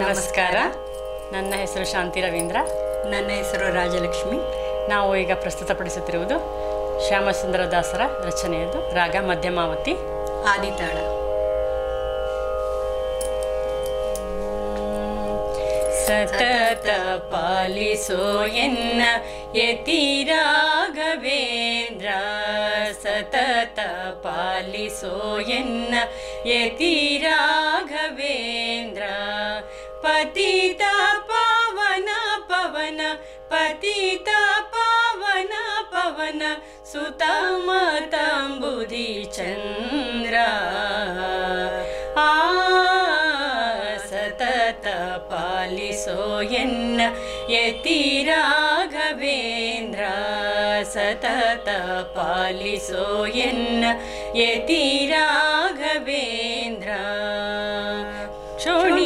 ನಮಸ್ಕಾರ. ನನ್ನ ಹೆಸರು ಶಾಂತಿ ರವೀಂದ್ರ. ನನ್ನ ಹೆಸರು ರಾಜಲಕ್ಷ್ಮಿ. ನಾವು ಈಗ ಪ್ರಸ್ತುತಪಡಿಸುತ್ತಿರುವುದು ಶ್ಯಾಮಸುಂದರ ದಾಸರ ರಚನೆಯದು ರಾಗ ಮಧ್ಯಮಾವತಿ. ಆದಿತಾಳ. ಸತತ ಪಾಲಿಸೋ ಎನ್ನ ಯತಿ ರಾಘವೇಂದ್ರ ಸತತ ಪಾಲಿಸೋ ಎನ್ನ ಯತಿ ರಾಘವೇಂದ್ರ पतिता पावन पवन पतिता पावन पवन सुतमत चन्द्र। आ सतत पालिसोयन्न यति राघवेन्द्र। सतत पालिसोयन्न यति राघवेन्द्र। राघवेन्द्रा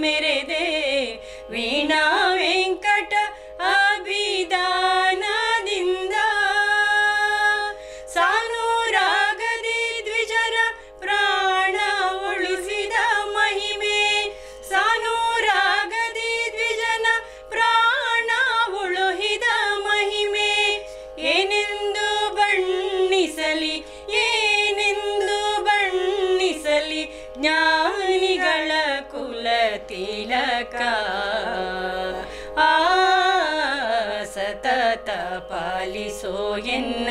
मेरे दे वीणा ಜ್ಞಾನಿಗಳ ಕುಲ ತಿಲಕ ಆ ಸತತ ಪಾಲಿಸೋ ಎನ್ನ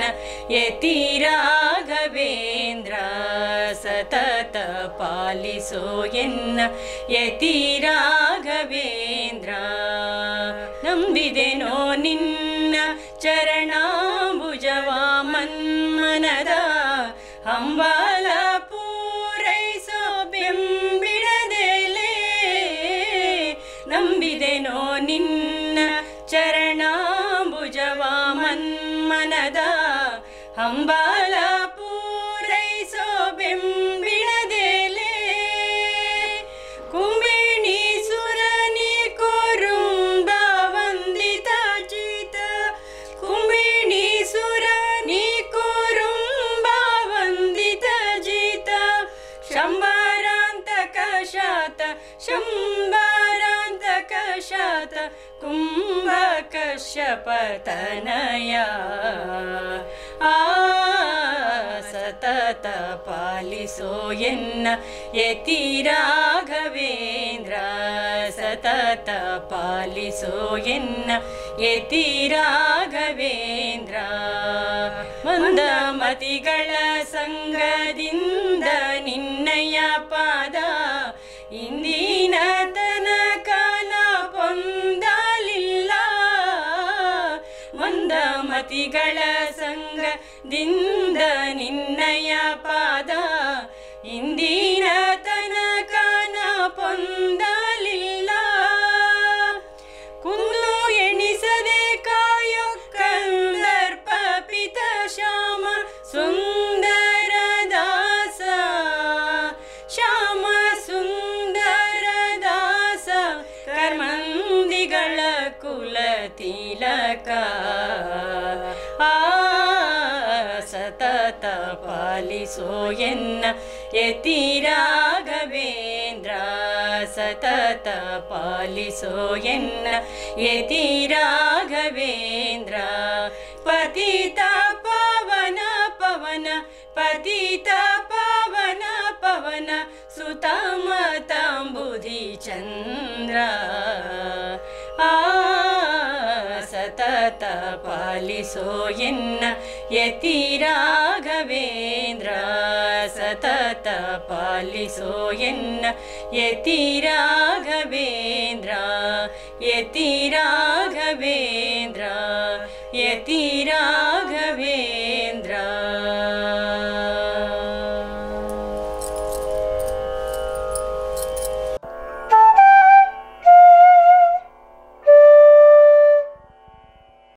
ಯತಿ ರಾಘವೇಂದ್ರ ಸತತ ಪಾಲಿಸೋ ಎನ್ನ ಯತಿ ರಾಘವೇಂದ್ರ ನಂಬಿದೆನೋ ನಿನ್ನ ಚರಣಾಂಬುಜವ ಮನ್ಮನದ मनद हम्बाल कुम्भकश्यपतनया आ सतत पालिसोयन् यति राघवेन्द्र। सतत पालिसोयन् यति राघवेन्द्रा। मन्दमतिकलसङ्गदिन्द निन्नय पादा। ಮಂದಮತಿಗಳ ಸಂಗದಿಂದ ನಿನ್ನಯ ಪಾದ ಇಂದಿನ कुलतिलका। आ सतत पालिसोयन्न यति राघवेन्द्र सतत पालिसोयन्न यति राघवेन्द्र पतिता पावन पवन पतिता पवन पवन सुतामता बुधि आ पालिसोयिन् यति राघवेन्द्रा सतत पालिसोयिन् यति राघवेन्द्रा यतिरा